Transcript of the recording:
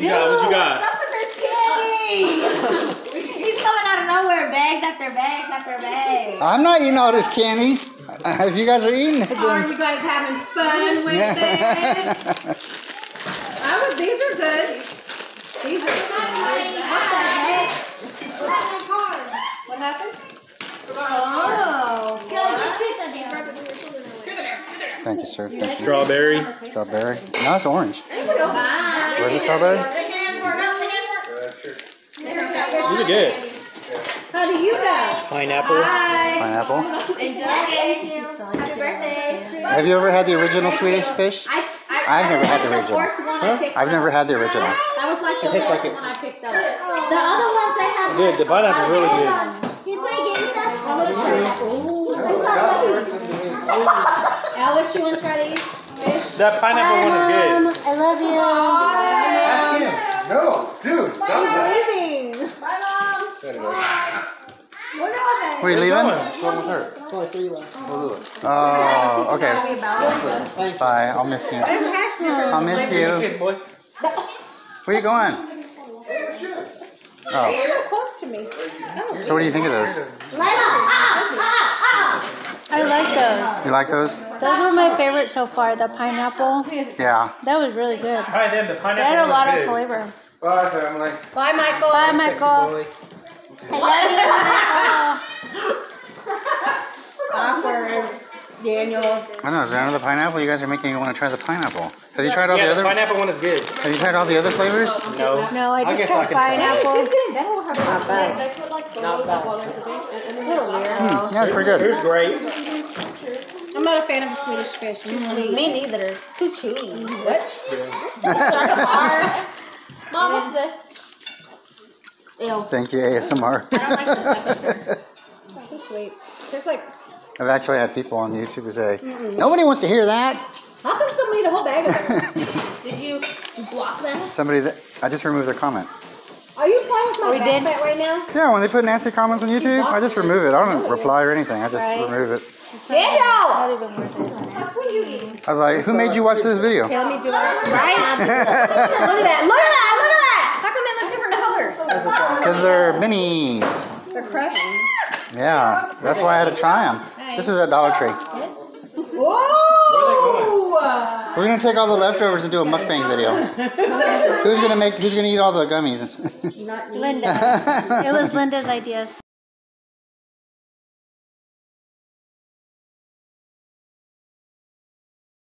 you got? What you got? What's up with this candy? He's coming out of nowhere, bags after bags after bags. I'm not eating all this candy. If you guys are eating it, Are you guys having fun with it? I would, these are good. These are good. What happened? Oh. Thank you, sir. Thank you. Strawberry. Strawberry. No, it's orange. Where's the strawberry? These are good. How do you know? Pineapple. Pineapple. Thank. Happy birthday. Have you ever had the original Swedish fish? I, I, I've never had the original. fourth one I picked I've never had the original. That was like the tastes like it. one I picked up. The other ones they have. Good. The pineapple's really good. You play games Alex, you want to try these fish? That pineapple one is good. Um, I love you. Ask him. No, dude, stop that. leaving. Bye, Mom. Were you leaving? What's with her? Oh, okay. Bye. I'll miss you. I'll miss you. Hey, boy. Where you going? Oh, So close to me. so what do you think of those? I like those. You like those? Those were my favorite so far. The pineapple. Yeah. That was really good. Hi, then the They had a lot of flavor. Bye, family. Bye, Michael. Bye, Michael. I Awkward. Daniel. I know. Is there another pineapple? You guys are making me want to try the pineapple. Have you tried all Yeah, the the other? pineapple one is good. Have you tried all the other flavors? No. No, I I just guess tried I can try. pineapple. Not bad. Not bad. Hmm, yeah, it's pretty good. Here's great. I'm not a fan of the Swedish fish. Too sweet. Me neither. Too chewy. What? Mom, what's this? Ew. Thank you, ASMR. Too sweet. Tastes like. I've actually had people on YouTube who say, nobody wants to hear that. How come somebody eat a whole bag of them? Did you, did you block them? Somebody that I just removed their comment. Are you playing with my We did. right now? Yeah, when they put nasty comments on YouTube, I just remove it. I don't reply or anything. I just Right. remove it. Daniel! Not even worth. What you eating? I was like, who made you watch this video? Okay, let me do it. Right? Right? Look at that! Look at that! Look at that! How come they look different colors? Because they're minis. They're crushed. Yeah, that's why I had to try them. This is at Dollar Tree. Whoa! We're gonna take all the leftovers and do a mukbang video. Who's gonna make? Who's gonna eat all the gummies? Linda. It was Linda's ideas.